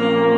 Lord.